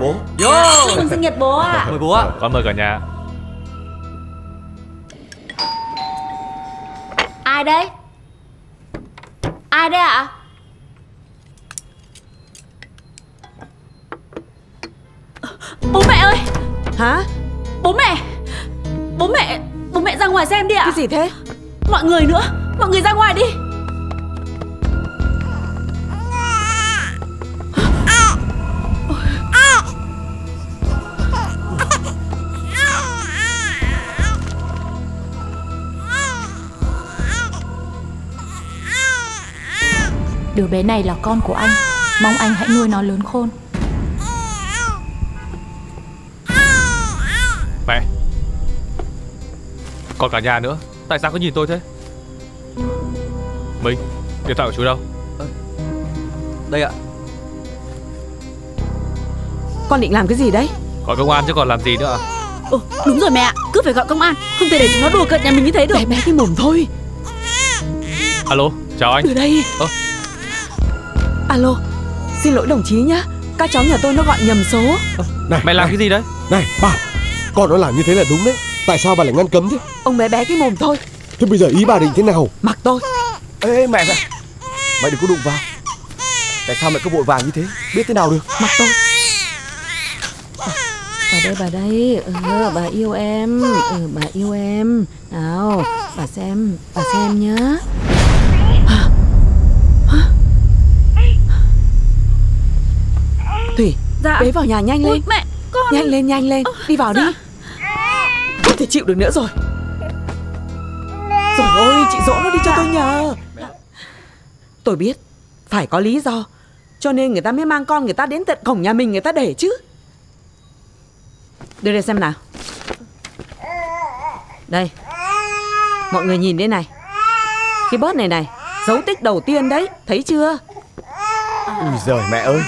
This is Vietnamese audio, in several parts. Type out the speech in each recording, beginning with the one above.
Bố. Vô. Chúc mừng sinh nhật bố ạ. Mời bố ạ. Con mời cả nhà. Ai đây Ai đây ạ? Bố mẹ ơi. Hả? Bố mẹ. Bố mẹ Bố mẹ ra ngoài xem đi ạ. Cái gì thế? Mọi người nữa Mọi người ra ngoài đi Đứa bé này là con của anh. Mong anh hãy nuôi nó lớn khôn. Mẹ! Còn cả nhà nữa Tại sao cứ nhìn tôi thế? Minh Điện thoại của chú đâu? Đây ạ. Con định làm cái gì đấy? Gọi công an chứ còn làm gì nữa à? Ừ, đúng rồi mẹ ạ. Cứ phải gọi công an Không thể để chúng nó đùa cợt nhà mình như thế được. Bé bé cái mồm thôi. Alo chào anh. Từ đây. Ơ. Alo Xin lỗi đồng chí nhá. Các cháu nhà tôi nó gọi nhầm số. Này Mày làm này, cái gì đấy? Này bà Con nó làm như thế là đúng đấy. Tại sao bà lại ngăn cấm thế? Ông bé bé cái mồm thôi. Thế bây giờ ý bà định thế nào? Mặc tôi. Ê, mẹ mẹ. Mày đừng có đụng vào. Tại sao mẹ cứ vội vàng như thế? Biết thế nào được? Mặc tôi. Bà đây bà đây. Ừ bà yêu em. Ừ bà yêu em. Nào bà xem Bà xem nhá Hả? Hả? Thủy Dạ. bế vào nhà nhanh lên. mẹ Con. Nhanh lên nhanh lên. Đi vào đi. Không thể chịu được nữa rồi. Rồi ôi chị dỗ nó đi cho tôi nhờ. Tôi biết Phải có lý do. Cho nên người ta mới mang con người ta đến tận cổng nhà mình người ta để chứ. Đưa đây xem nào. Đây. Mọi người nhìn đây này. Cái bớt này này Dấu tích đầu tiên đấy. Thấy chưa? Ui giời mẹ ơi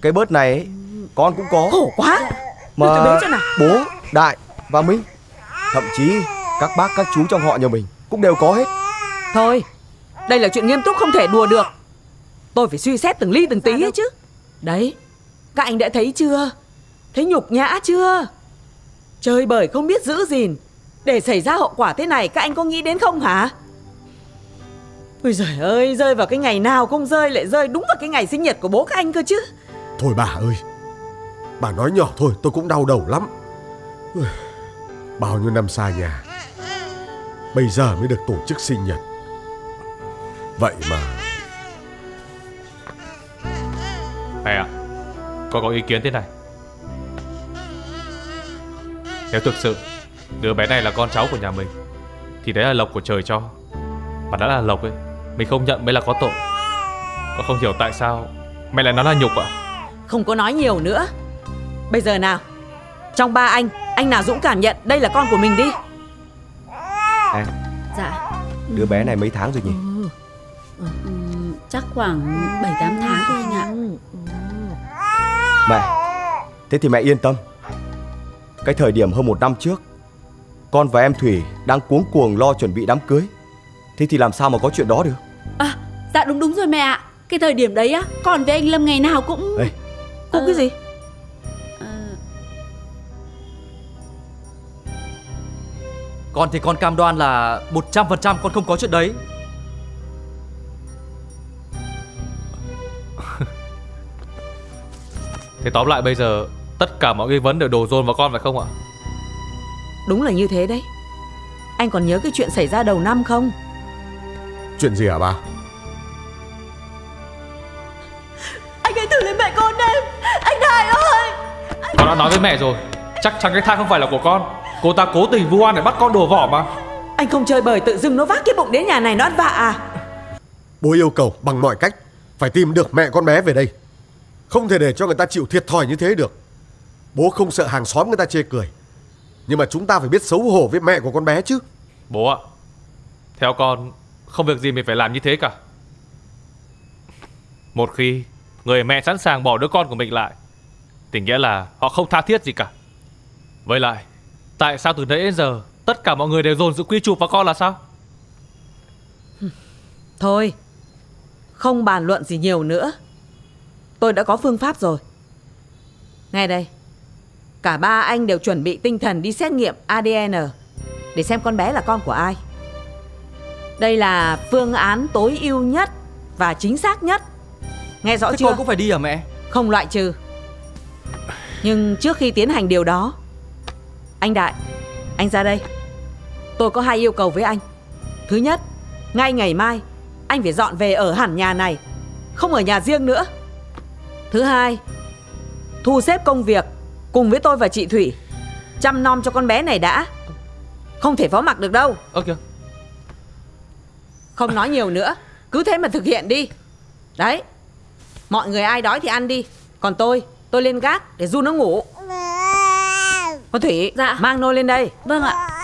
Cái bớt này ấy, Con cũng có. Khổ quá. Mà bố, Đại và Minh Thậm chí các bác các chú trong họ nhà mình Cũng đều có hết. Thôi Đây là chuyện nghiêm túc không thể đùa được. Tôi phải suy xét từng ly từng tí ấy chứ. Đấy Các anh đã thấy chưa? Thấy nhục nhã chưa? Chơi bời không biết giữ gìn. Để xảy ra hậu quả thế này Các anh có nghĩ đến không hả Ôi giời ơi Rơi vào cái ngày nào không rơi Lại rơi đúng vào cái ngày sinh nhật của bố các anh cơ chứ. Thôi bà ơi Bà nói nhỏ thôi tôi cũng đau đầu lắm. Bao nhiêu năm xa nhà Bây giờ mới được tổ chức sinh nhật. Vậy mà. Mẹ ạ Con có ý kiến thế này. Nếu thực sự Đứa bé này là con cháu của nhà mình Thì đấy là lộc của trời cho. Mà đã là lộc ấy Mình không nhận mới là có tội. Con không hiểu tại sao Mẹ lại nói là nhục ạ. Không có nói nhiều nữa. Bây giờ nào Trong ba anh Anh nào dũng cảm nhận đây là con của mình đi. Em, Dạ. đứa bé này mấy tháng rồi nhỉ? Ừm, Chắc khoảng 7-8 tháng thôi anh ạ. Mẹ Thế thì mẹ yên tâm. Cái thời điểm hơn một năm trước Con và em Thủy đang cuống cuồng lo chuẩn bị đám cưới. Thế thì làm sao mà có chuyện đó được À dạ đúng đúng rồi mẹ ạ. Cái thời điểm đấy á Con với anh Lâm ngày nào cũng Ê, Cũng Ờ. cái gì? Ờ, Con thì con cam đoan là 100% con không có chuyện đấy. Thế tóm lại bây giờ Tất cả mọi nghi vấn đều đổ dồn vào con phải không ạ? Đúng là như thế đấy. Anh còn nhớ cái chuyện xảy ra đầu năm không Chuyện gì hả bà Anh hãy thử lấy mẹ con em. Anh Đại ơi! Con đã nói với mẹ rồi. Chắc chắn cái thai không phải là của con. Cô ta cố tình vu oan để bắt con đổ vỏ mà. Anh không chơi bời tự dưng nó vác cái bụng đến nhà này nó ăn vạ à? Bố yêu cầu bằng mọi cách Phải tìm được mẹ con bé về đây. Không thể để cho người ta chịu thiệt thòi như thế được. Bố không sợ hàng xóm người ta chê cười. Nhưng mà chúng ta phải biết xấu hổ với mẹ của con bé chứ. Bố ạ. Theo con không việc gì mình phải làm như thế cả. Một khi Người mẹ sẵn sàng bỏ đứa con của mình lại tình nghĩa là họ không tha thiết gì cả. Với lại, Tại sao từ nãy đến giờ Tất cả mọi người đều dồn sự quy chụp vào con là sao? Thôi, Không bàn luận gì nhiều nữa. Tôi đã có phương pháp rồi. Nghe đây, Cả ba anh đều chuẩn bị tinh thần đi xét nghiệm ADN Để xem con bé là con của ai. Đây là phương án tối ưu nhất Và chính xác nhất. Nghe rõ Thế chưa? con cũng phải đi à mẹ? Không loại trừ. Nhưng trước khi tiến hành điều đó Anh Đại Anh ra đây. Tôi có hai yêu cầu với anh. Thứ nhất Ngay ngày mai Anh phải dọn về ở hẳn nhà này Không ở nhà riêng nữa. Thứ hai Thu xếp công việc Cùng với tôi và chị Thủy Chăm nom cho con bé này đã. Không thể phó mặc được đâu. Ơ kìa Không nói nhiều nữa. Cứ thế mà thực hiện đi. Đấy. Mọi người ai đói thì ăn đi. Còn tôi Tôi lên gác để Du nó ngủ. Con Thủy Dạ. Mang nôi lên đây. Vâng ạ